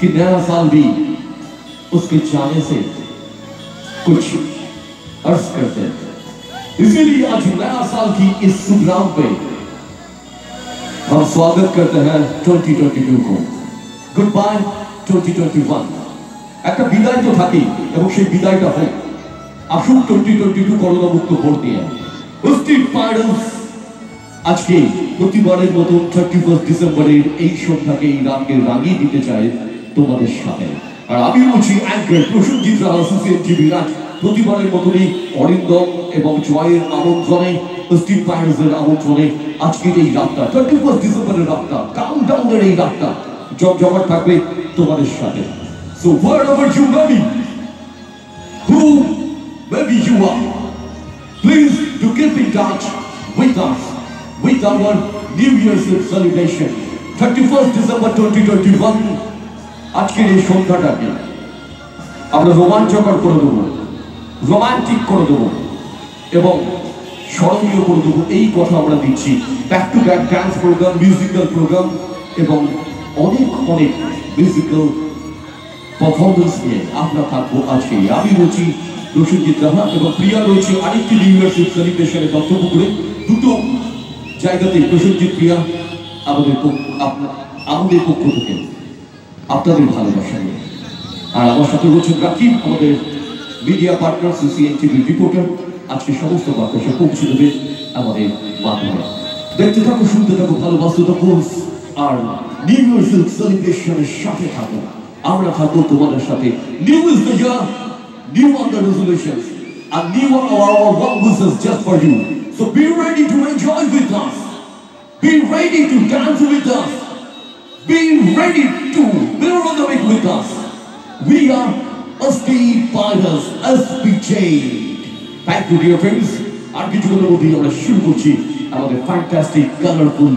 कि नया साल भी उसके जाने से कुछ अर्ज करते हैं इसीलिए आज नया साल की इस सुग्राम पे हम स्वागत करते हैं 2022 को गुड बाय 2021 একটা বিদায় তো থাকেই এবং সেই বিদায়টা হোক আসুন 2022 করোনা মুক্ত ভোট দিয়ে স্ট্রিট ফাইনালস আজকে প্রতিবারের মতো থার্টি ফার্স্ট ডিসেম্বরের এই সন্ধ্যাকে এই রাতকে রাগিয়ে দিতে চাই তোমাদের সাথে আর আমি বলছি anchor Prosenjit Roy associate TV Raj প্রতিবারের মতনই অরিন্দম এবং জয়ের আমন্ত্রণে স্ট্রিট ফাইনালসের আমন্ত্রণে আজকের এই রাতটা থার্টি ফার্স্ট ডিসেম্বরের রাতটা কাউন্ট ডাউনের এই রাতটা জমজমাট থাকবে তোমাদের সাথে So wherever you may be, who maybe you are, please to keep in touch with us with our New Year's Eve celebration. 31st December 2021 আজকের এই সন্ধ্যাটাকে আমরা রোমাঞ্চকর করে দেবো রোমান্টিক করে দেবো এবং স্মরণীয় করে দেবো। এই কথা আমরা দিচ্ছি। Back to back dance programme musical programme এবং অনেক অনেক মিউজিক্যাল পারফরমেন্স নিয়ে আমরা থাকব আজকে। আমি বলছি রসিদজিৎ রাহা এবং প্রিয়া রয়েছে আরেকটি ইয়ার্স সেলিব্রেশনে বক্তব্য করে। দুটো জায়গাতে প্রসেনজিৎ প্রিয়া আমাদের আমাদের পক্ষ থেকে। আপনাদের ভালোবাসা নিয়ে আর আমার সাথে রয়েছেন রাকিব, আমাদের মিডিয়া পার্টনার সিসিএন টিভির রিপোর্টার আজকে সমস্ত বার্তা সে পৌঁছে দেবে আমাদের মাধ্যমে দেখতে থাকো শুনতে থাকো ভালোবাসতে থাকো আর নিউ ইয়ার্স সেলিব্রেশনের সাথে থাকো আমরা থাকব তোমাদের সাথে new is the year new on the resolutions and new are our one wishes just for you. So be ready to enjoy with us. Be ready to dance with us. Be ready to We are SK Fighters SPJ. Thank you dear friends. আর কিছুক্ষণের মধ্যেই আমরা শুরু করছি আমাদের fantastic colourful